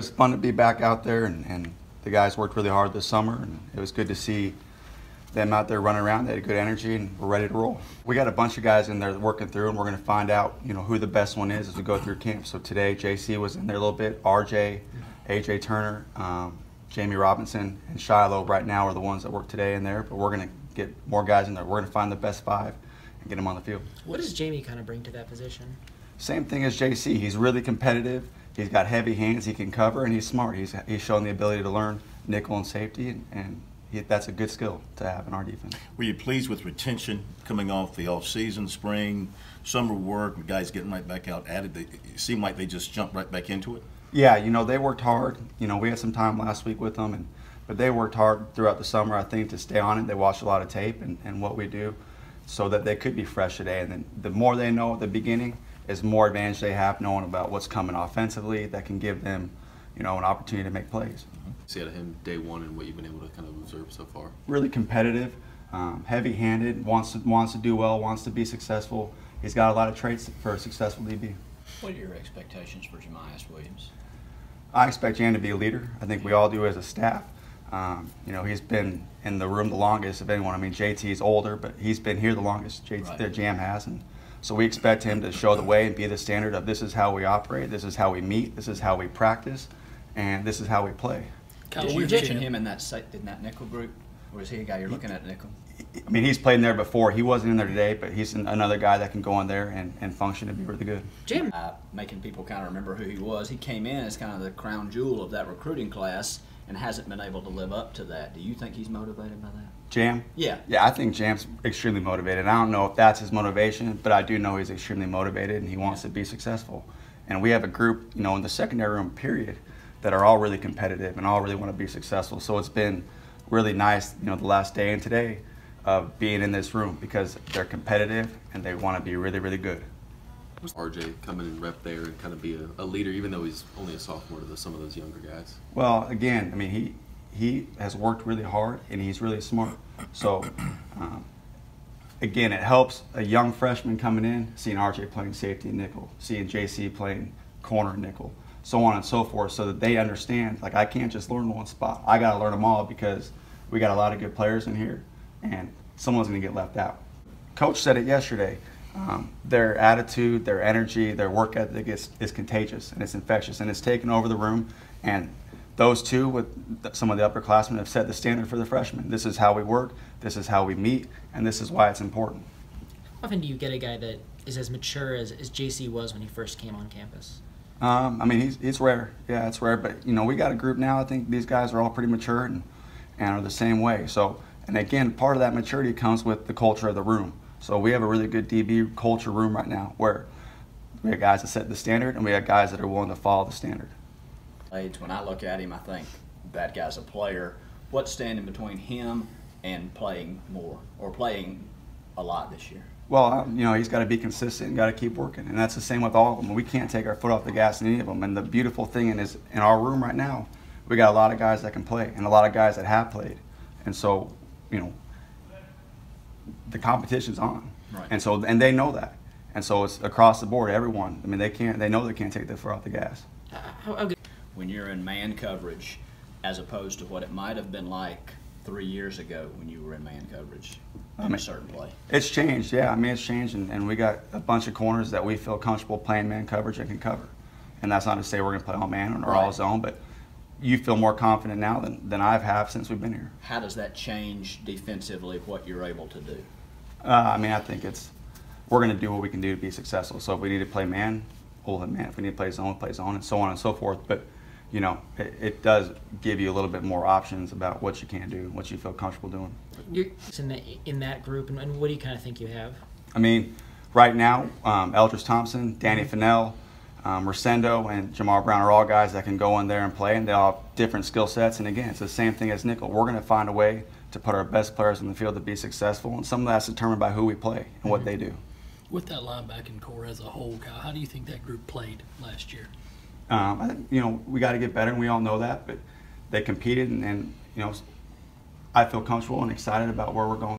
was fun to be back out there, and, and the guys worked really hard this summer, and it was good to see them out there running around. They had good energy, and we're ready to roll. We got a bunch of guys in there working through, and we're going to find out, you know, who the best one is as we go through camp. So today, JC was in there a little bit. RJ, AJ Turner, um, Jammie Robinson, and Shilo right now are the ones that work today in there. But we're going to get more guys in there. We're going to find the best five and get them on the field. What does Jammie kind of bring to that position? Same thing as JC. He's really competitive. He's got heavy hands. He can cover, and he's smart. He's he's shown the ability to learn nickel and safety, and, and he, that's a good skill to have in our defense. Were you pleased with retention coming off the off-season, spring, summer work, the guys getting right back out at it? They, it seemed like they just jumped right back into it. Yeah, you know they worked hard. You know we had some time last week with them, and but they worked hard throughout the summer. I think to stay on it. They watched a lot of tape and, and what we do, so that they could be fresh today. And then the more they know at the beginning is more advantage they have knowing about what's coming offensively that can give them, you know, an opportunity to make plays. See out of him day one and what you've been able to kind of observe so far. Really competitive, um, heavy-handed, wants to wants to do well, wants to be successful. He's got a lot of traits for a successful DB. What are your expectations for Jamyest Williams? I expect Jam to be a leader. I think we all do as a staff. Um, you know, he's been in the room the longest of anyone. I mean, JT's older, but he's been here the longest. JT, Right. the Jam has, and so we expect him to show the way and be the standard of this is how we operate, this is how we meet, this is how we practice, and this is how we play. Kyle, Did you we've mention seen- him in that sa- in that nickel group, or is he a guy you're looking at nickel? I mean, he's played in there before. He wasn't in there today, but he's an- another guy that can go in there and, and function and be really good. Jim, Uh, making people kind of remember who he was. He came in as kind of the crown jewel of that recruiting class and hasn't been able to live up to that. Do you think he's motivated by that? Jam? Yeah. Yeah, I think Jam's extremely motivated. I don't know if that's his motivation, but I do know he's extremely motivated and he wants to be successful. And we have a group, you know, in the secondary room period that are all really competitive and all really want to be successful. So it's been really nice, you know, the last day and today of being in this room because they're competitive and they want to be really, really good. RJ coming and rep there and kind of be a, a leader, even though he's only a sophomore to some of those younger guys. Well, again, I mean, he he has worked really hard and he's really smart. So, um, again, it helps a young freshman coming in, seeing RJ playing safety and nickel, seeing JC playing corner nickel, so on and so forth, so that they understand. Like, I can't just learn one spot. I got to learn them all because we got a lot of good players in here, and someone's going to get left out. Coach said it yesterday. Um, their attitude, their energy, their work ethic is, is contagious and it's infectious and it's taken over the room. And those two, with some of the upperclassmen, have set the standard for the freshmen. This is how we work, this is how we meet, and this is why it's important. how often do you get a guy that is as mature as, as JC was when he first came on campus? Um, I mean, he's, it's rare. Yeah, it's rare. But, you know, we got a group now. I think these guys are all pretty mature and, and are the same way. So, and again, part of that maturity comes with the culture of the room. So we have a really good DB culture room right now where we have guys that set the standard and we have guys that are willing to follow the standard. Blades, when I look at him, I think that guy's a player. What's standing between him and playing more or playing a lot this year? Well, um, you know, he's got to be consistent and got to keep working. And that's the same with all of them. We can't take our foot off the gas in any of them. And the beautiful thing in, is in our room right now, we got a lot of guys that can play and a lot of guys that have played. And so, you know, the competition's on. Right. And so, and they know that. And so it's across the board, everyone. I mean, they can't, they know they can't take their foot off the gas. Uh, How, how? When you're in man coverage, as opposed to what it might have been like three years ago when you were in man coverage I in mean- a certain play. It's changed, yeah. I mean, it's changed, and, and we got a bunch of corners that we feel comfortable playing man coverage and can cover. And that's not to say we're going to play all man or all Right. zone, but you feel more confident now than, than I have have since we've been here. How does that change defensively what you're able to do? Uh, I mean, I think it's we're going to do what we can do to be successful. So if we need to play man, we'll play man. If we need to play zone, we'll play zone, and so on and so forth. But you know, it, it does give you a little bit more options about what you can do, what you feel comfortable doing. You're in that, in that group, and, and what do you kind of think you have? I mean, right now, um, Eldridge Thompson, Danny Fennell, um, Rosendo, and Jamar Brown are all guys that can go in there and play, and they all have different skill sets. And again, it's the same thing as nickel. We're going to find a way to put our best players in the field to be successful, and some of that's determined by who we play and what they do. With that linebacking core as a whole, Kyle, how do you think that group played last year? Um, I think you know we got to get better, and we all know that. But they competed, and, and you know, I feel comfortable and excited about where we're going.